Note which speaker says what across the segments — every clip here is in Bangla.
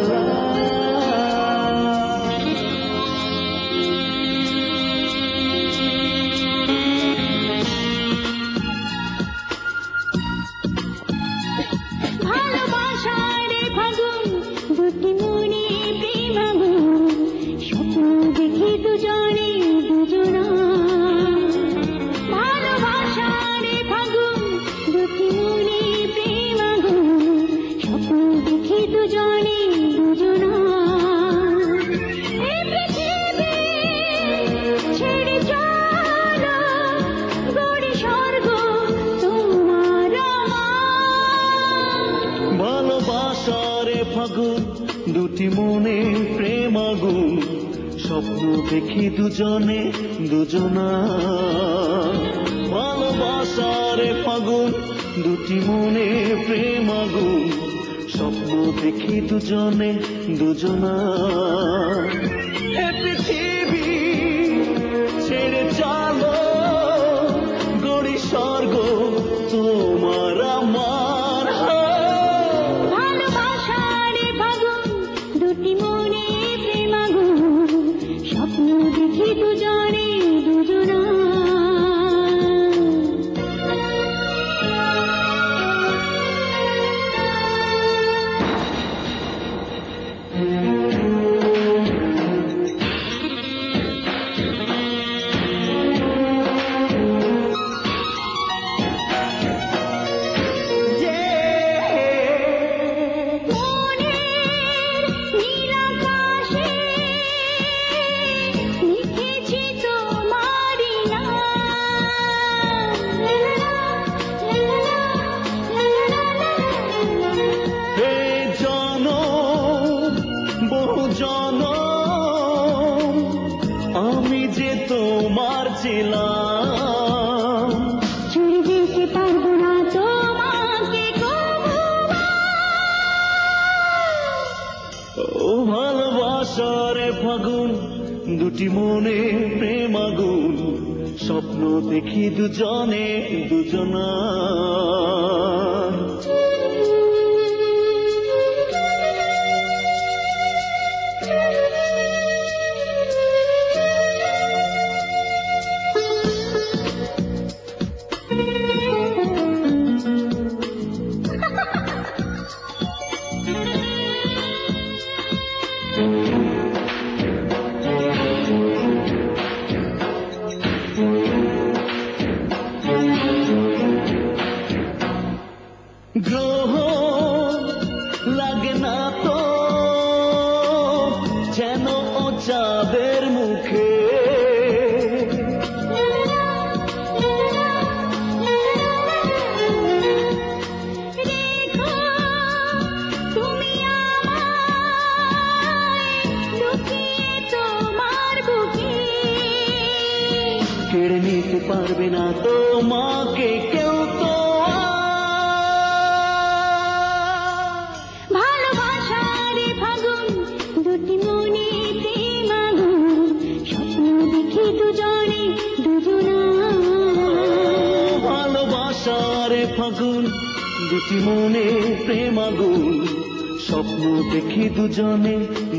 Speaker 1: love. ফাগুন দুটি মনে প্রেম আগুন স্বপ্ন দেখি দুজনে, দুজনা। ভালোবাসারে ফাগুন দুটি মনে প্রেম আগুন স্বপ্ন দেখি দুজনে, দুজনা।
Speaker 2: ছিলাম
Speaker 1: ছুড়ে দিতে পারব না তোমাকে কবু
Speaker 2: ও ভালোবাসারে ফাগুন দুটি মনে প্রেম আগুন স্বপ্ন দেখি দুজনে দুজনা। নিতে পারবে না তোমাকে কেউ তো
Speaker 1: ভালোবাসার ফাগুন দুটি মনে প্রেম আগুন স্বপ্ন দেখি দুজনে দুজনা।
Speaker 2: ভালোবাসার ফাগুন দুটি মনে প্রেম স্বপ্ন দেখি দুজনে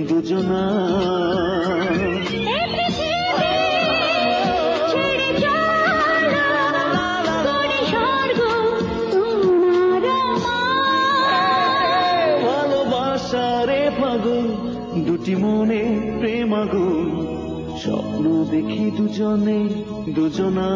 Speaker 2: দুজনা। দুটি মনে প্রেম আগুন স্বপ্ন দেখি দুজনে দুজনা।